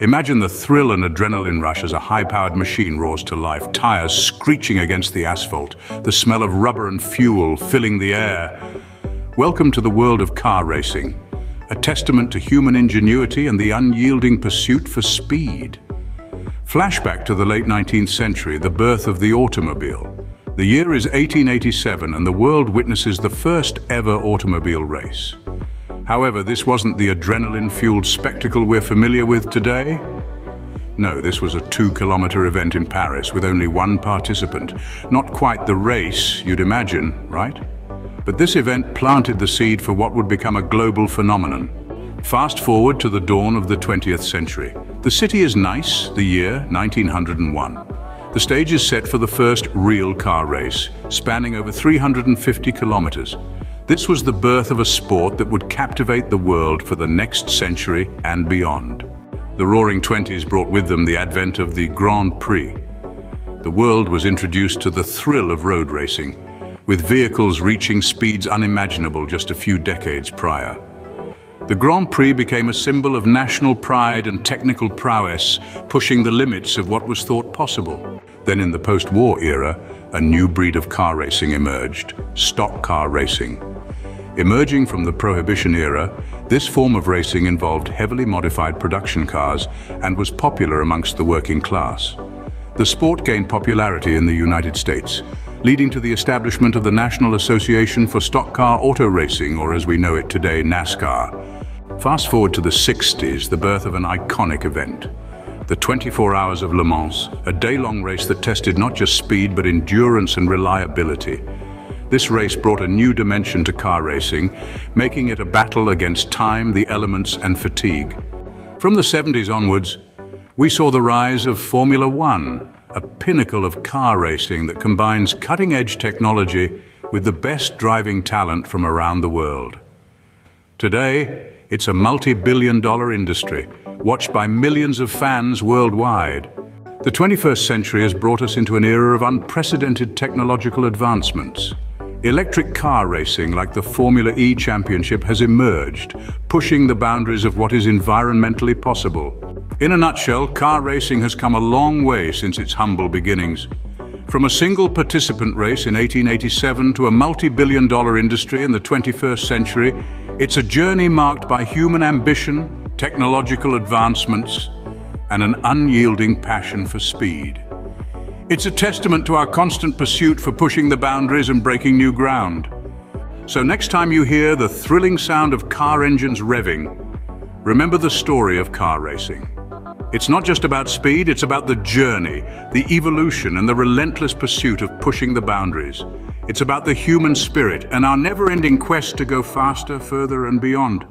Imagine the thrill and adrenaline rush as a high-powered machine roars to life, tires screeching against the asphalt, the smell of rubber and fuel filling the air. Welcome to the world of car racing, a testament to human ingenuity and the unyielding pursuit for speed. Flashback to the late 19th century, the birth of the automobile. The year is 1887 and the world witnesses the first ever automobile race. However, this wasn't the adrenaline-fueled spectacle we're familiar with today. No, this was a two-kilometer event in Paris with only one participant. Not quite the race you'd imagine, right? But this event planted the seed for what would become a global phenomenon. Fast forward to the dawn of the 20th century. The city is Nice, the year 1901. The stage is set for the first real car race, spanning over 350 kilometers. This was the birth of a sport that would captivate the world for the next century and beyond. The Roaring Twenties brought with them the advent of the Grand Prix. The world was introduced to the thrill of road racing, with vehicles reaching speeds unimaginable just a few decades prior. The Grand Prix became a symbol of national pride and technical prowess, pushing the limits of what was thought possible. Then in the post-war era, a new breed of car racing emerged, stock car racing. Emerging from the Prohibition era, this form of racing involved heavily modified production cars and was popular amongst the working class. The sport gained popularity in the United States, leading to the establishment of the National Association for Stock Car Auto Racing, or as we know it today, NASCAR. Fast forward to the 60s, the birth of an iconic event. The 24 Hours of Le Mans, a day-long race that tested not just speed but endurance and reliability. This race brought a new dimension to car racing, making it a battle against time, the elements and fatigue. From the 70s onwards, we saw the rise of Formula One, a pinnacle of car racing that combines cutting-edge technology with the best driving talent from around the world. Today, it's a multi-billion dollar industry, watched by millions of fans worldwide. The 21st century has brought us into an era of unprecedented technological advancements. Electric car racing like the Formula E Championship has emerged, pushing the boundaries of what is environmentally possible. In a nutshell, car racing has come a long way since its humble beginnings. From a single participant race in 1887 to a multi-billion dollar industry in the 21st century, it's a journey marked by human ambition, technological advancements, and an unyielding passion for speed. It's a testament to our constant pursuit for pushing the boundaries and breaking new ground. So next time you hear the thrilling sound of car engines revving, remember the story of car racing. It's not just about speed, it's about the journey, the evolution and the relentless pursuit of pushing the boundaries. It's about the human spirit and our never-ending quest to go faster, further and beyond.